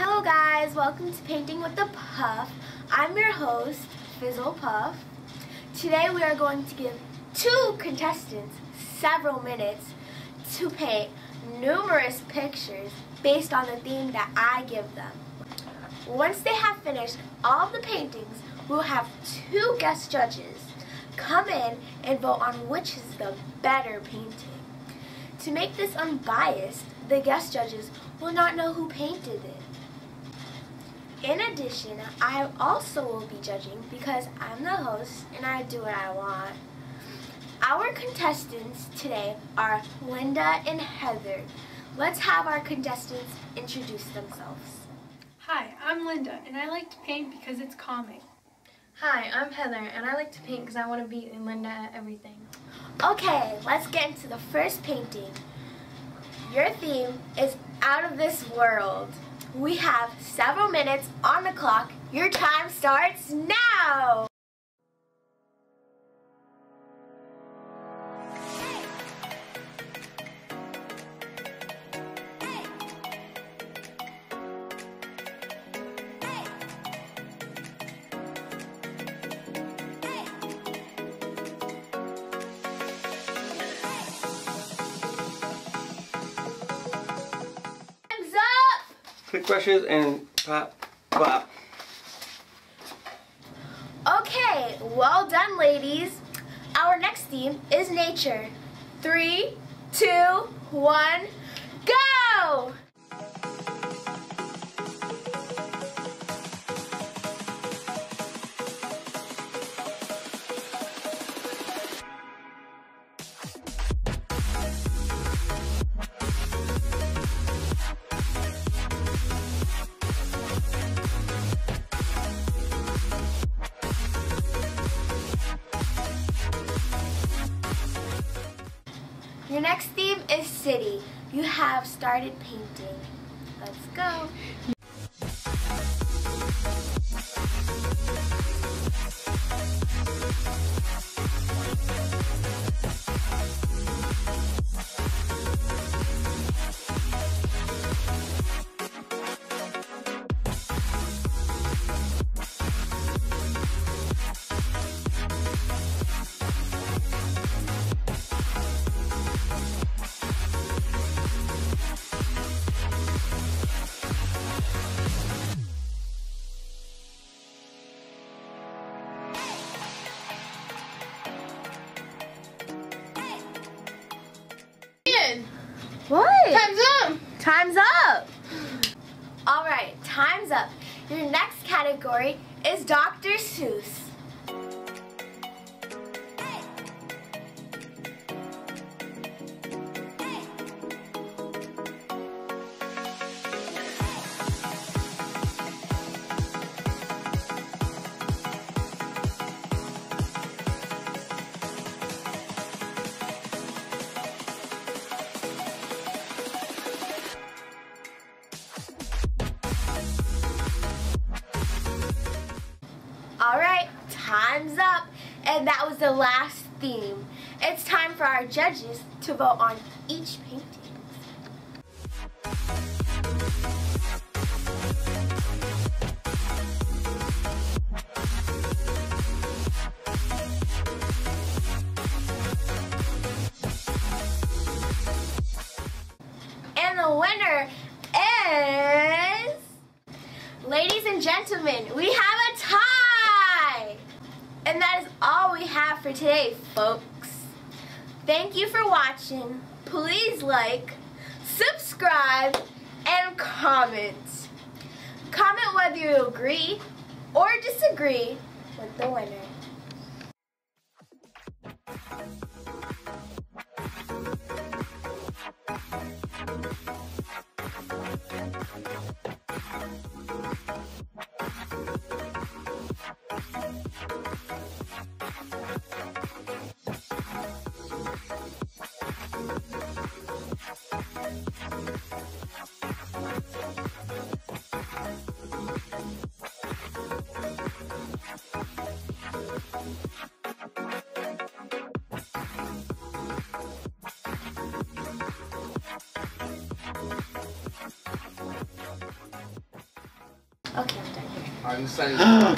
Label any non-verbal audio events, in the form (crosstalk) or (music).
Hello guys, welcome to Painting with the Puff. I'm your host, Fizzle Puff. Today we are going to give two contestants several minutes to paint numerous pictures based on the theme that I give them. Once they have finished all the paintings, we'll have two guest judges come in and vote on which is the better painting. To make this unbiased, the guest judges will not know who painted it. In addition, I also will be judging because I'm the host and I do what I want. Our contestants today are Linda and Heather. Let's have our contestants introduce themselves. Hi, I'm Linda, and I like to paint because it's calming. Hi, I'm Heather, and I like to paint because I want to beat Linda at everything. Okay, let's get into the first painting. Your theme is out of this world. We have several minutes on the clock. Your time starts now! Quick brushes and pop, pop. Okay, well done, ladies. Our next theme is nature. Three, two, one, Your next theme is city. You have started painting. Let's go. What? Time's up! Time's up! Alright, time's up. Your next category is Dr. Seuss. Time's up. And that was the last theme. It's time for our judges to vote on each painting. And the winner is... Ladies and gentlemen, we have a tie! And that is all we have for today, folks. Thank you for watching. Please like, subscribe, and comment. Comment whether you agree or disagree with the winner. Okay, I'm done here. I'm signing. (gasps) (gasps) (gasps)